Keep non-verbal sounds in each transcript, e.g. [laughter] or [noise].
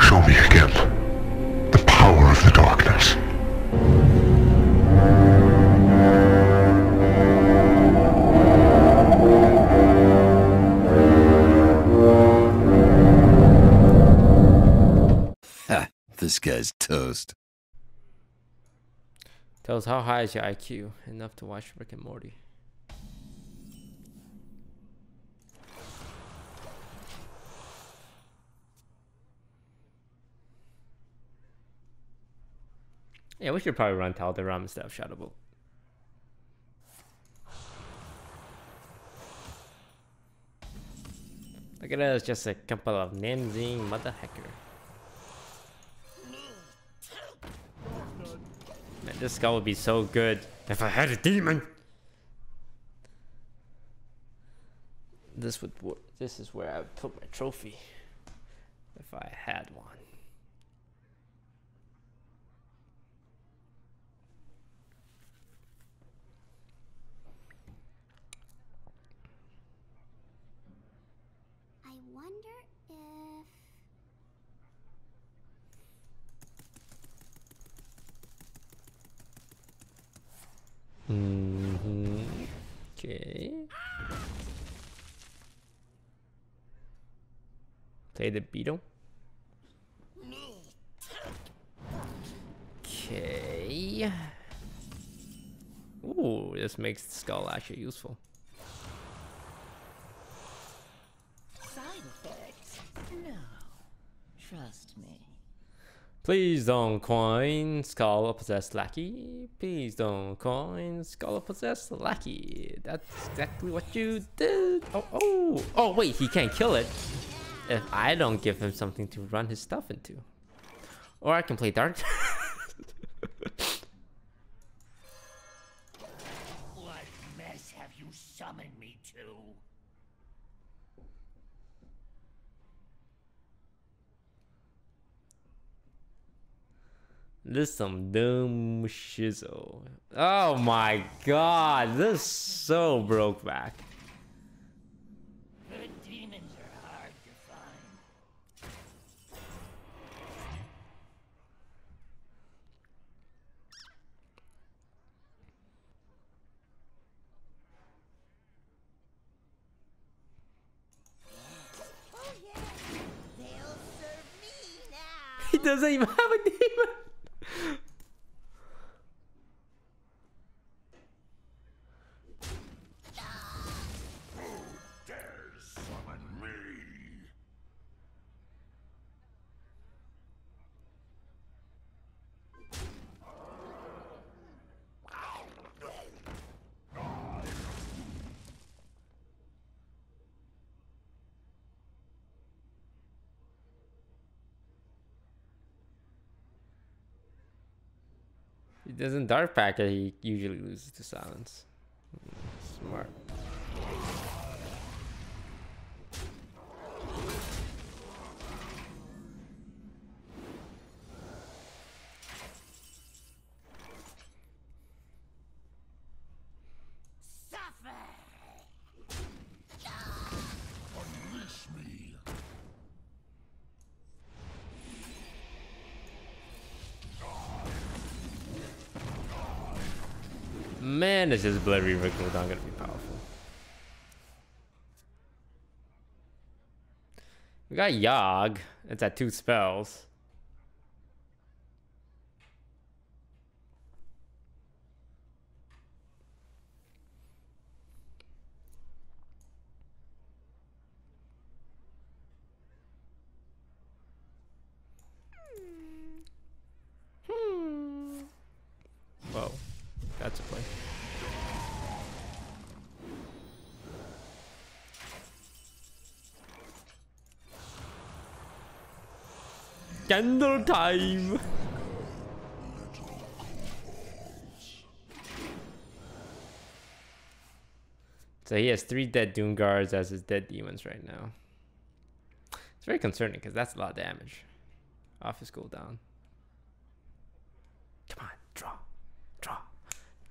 Show me again the power of the darkness. Ha, this guy's toast. Tell us how high is your IQ? Enough to watch Rick and Morty. Yeah, we should probably run Tal'Daram instead of Shadowbolt. Look at it's just a couple of Namzing mother hacker. Man, this skull would be so good if I had a demon. This would wo- this is where I would put my trophy if I had one. I wonder if. Mm-hmm. Okay. Play the Beetle. Okay. Ooh, this makes the skull actually useful. Side effects? No. Trust me. Please don't coin skull possessed lackey. Please don't coin skull possessed lackey. That's exactly what you did. Oh, oh, oh! Wait, he can't kill it if I don't give him something to run his stuff into. Or I can play dark. [laughs] What mess have you summoned me to? this some dumb shizzle. Oh my god, this is so broke back. Good demons are hard to find. Oh, yeah. They'll serve me [laughs] now. He doesn't Dark Pact it, he usually loses to silence. Smart. Man, this is Bloodreaver cooldown gonna be powerful. We got Yogg. It's at two spells. Whoa, that's a play. Candle time! So he has three dead Doom Guards as his dead demons right now. It's very concerning because that's a lot of damage off his cooldown. Come on, draw, draw,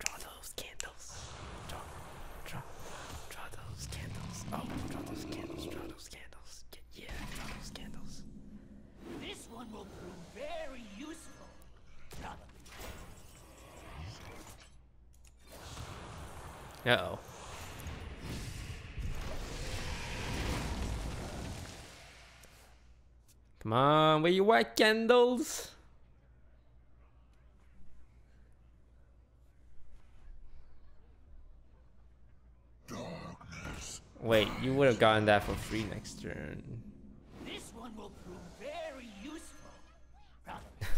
draw those candles. Draw, draw, draw those candles. Oh, draw those candles, draw those candles. Yeah, draw those candles. This one Uh oh. Come on, where you at, candles? Wait, you would have gotten that for free next turn. This one will prove very useful. Probably.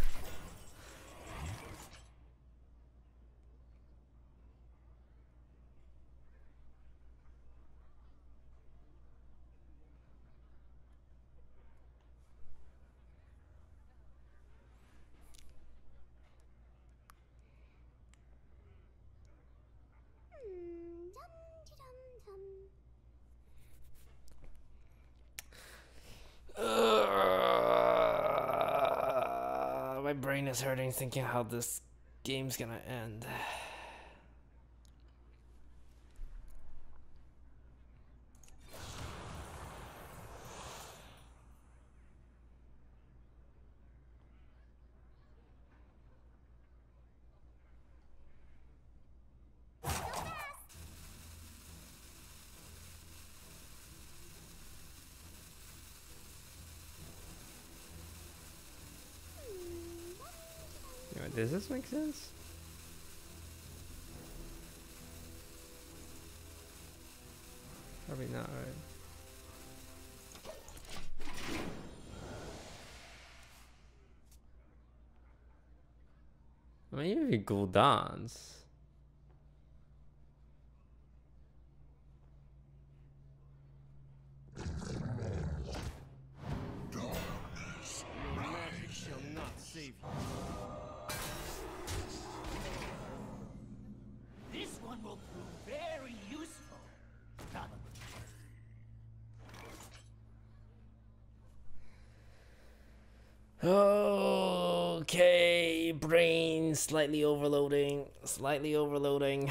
Hmm, dum-de-dum-dum. Uh, my brain is hurting thinking how this game's gonna end. Wait, Does this make sense? Probably not, right? I mean, maybe Gul'dan's. Okay, brain slightly overloading, slightly overloading.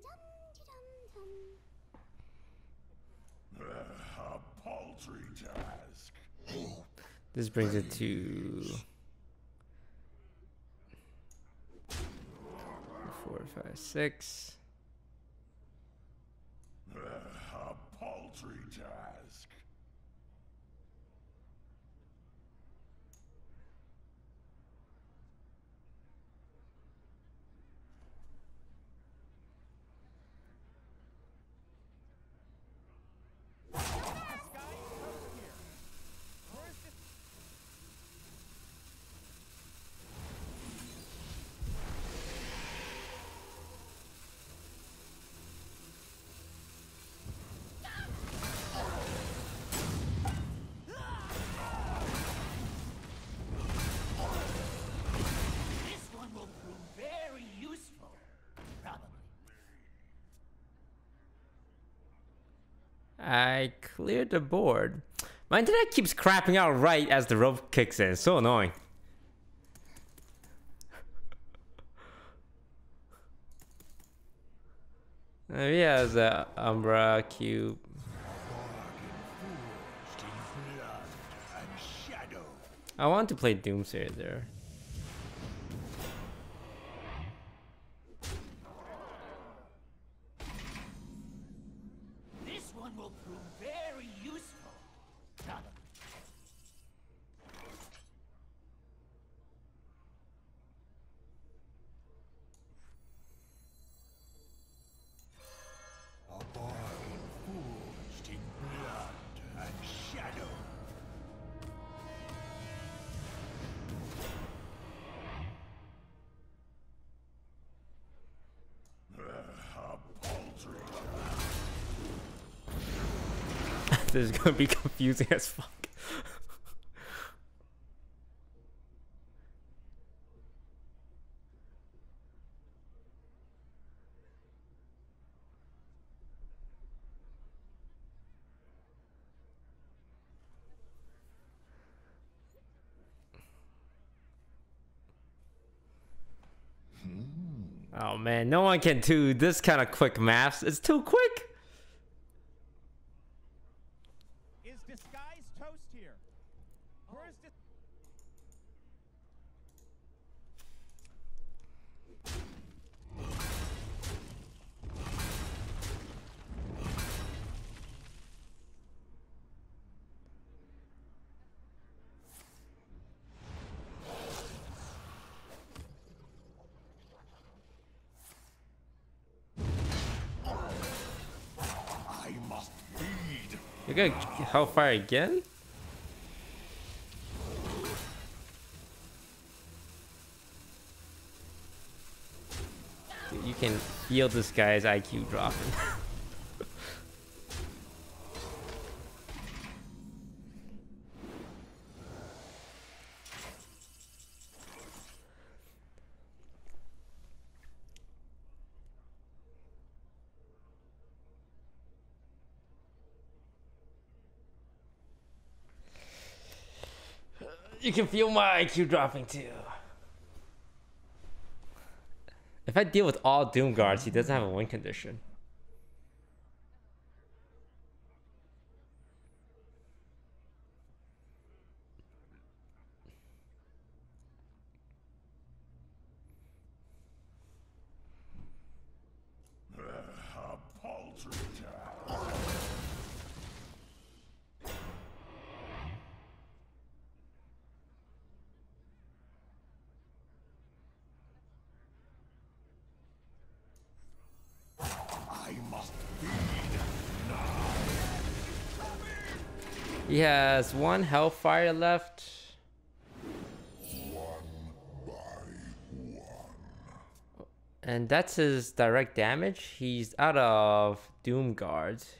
Dum-de-dum-dum. A paltry task. This brings it to five, six. Uh, A paltry task. This one will prove very useful. Probably. I cleared the board. My internet keeps crapping out right as the rope kicks in. So annoying. [laughs] Maybe has a Umbra cube. Forged in blood and shadow. I want to play Doomsayer there. This is gonna be [laughs] confusing as fuck. Hmm. Oh man, no one can do this kind of quick maths. It's too quick. Is disguised toast here? Gonna Hellfire again? Dude, you can feel this guy's IQ dropping. [laughs] you can feel my IQ dropping too. If I deal with all Doom guards, he doesn't have a win condition. paltry task. I must feed. He has one Hellfire left. And that's his direct damage. He's out of Doom Guards.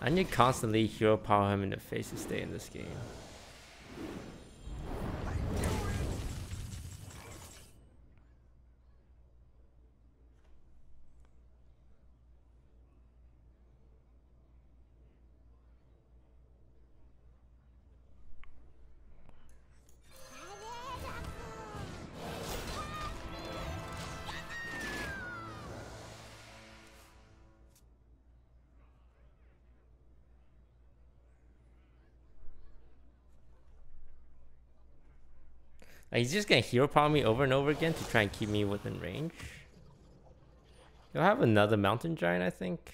I need constantly hero power him in the face to stay in this game. Like, he's just gonna hero power me over and over again to try and keep me within range. He'll have another mountain giant, I think.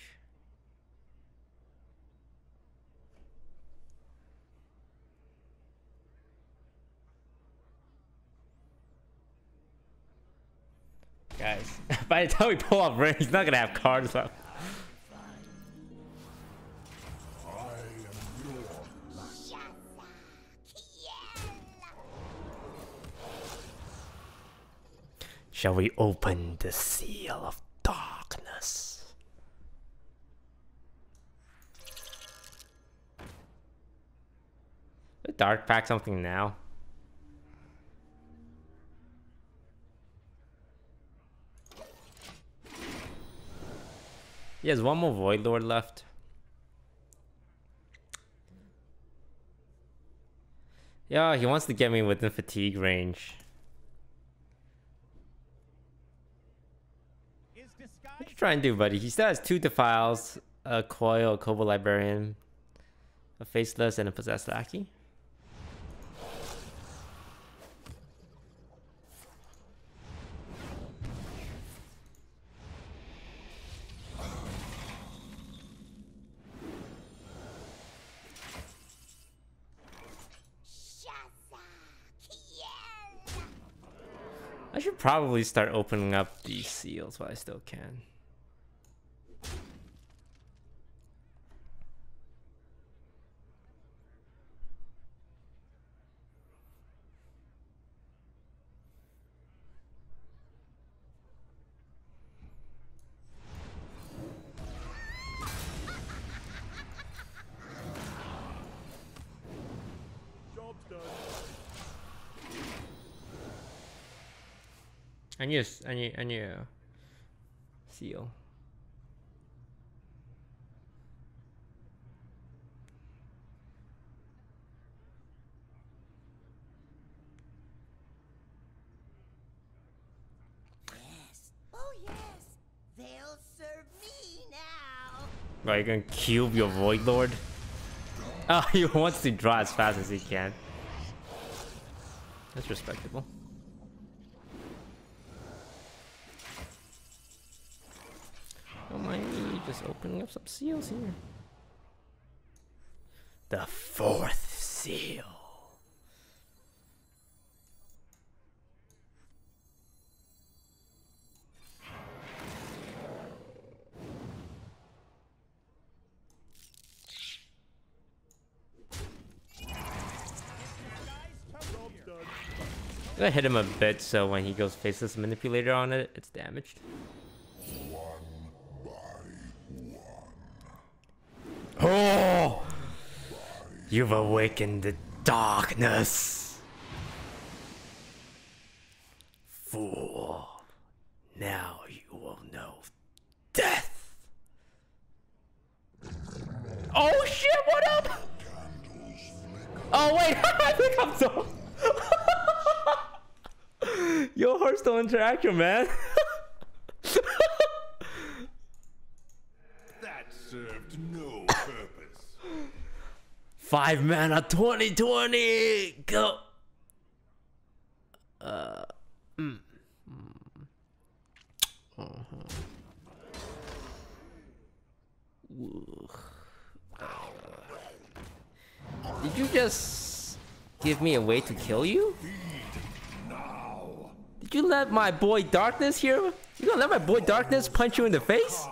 Guys, [laughs] by the time we pull off range, he's not gonna have cards left. Shall we open the seal of darkness? Did Dark Pact something now. He has one more Void Lord left. Yeah, he wants to get me within fatigue range. What you trying to do, buddy? He still has two defiles, a coil, a Kobold Librarian, a faceless, and a possessed lackey. I should probably start opening up these seals while I still can. I need a, s- I need, I need a seal. Yes. Oh, yes. They'll serve me now. Are you gonna cube your Void Lord? [laughs] Oh, he wants to draw as fast as he can. That's respectable. Oh my, just opening up some seals here. The fourth seal. I hit him a bit so when he goes faceless manipulator on it, it's damaged. Oh! You've awakened the darkness. Fool. Now you will know death. Oh shit, what up? Oh wait, [laughs] I think I'm so. [laughs] Yo, Hearthstone interaction, man. [laughs] That served no. Five mana 2020. Go. Uh. mm. Uh, Did you just give me a way to kill you? Did you let my boy Darkness here? You gonna let my boy Darkness punch you in the face?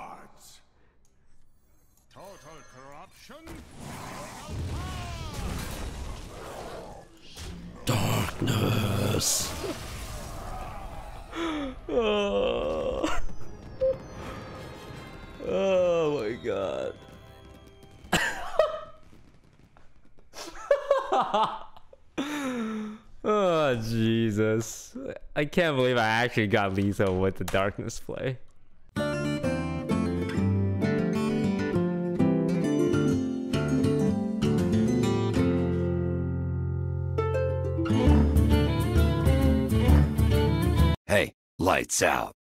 Darkness. oh. oh my god. [laughs] oh Jesus. I can't believe I actually got Lisa with the darkness play. Lights out.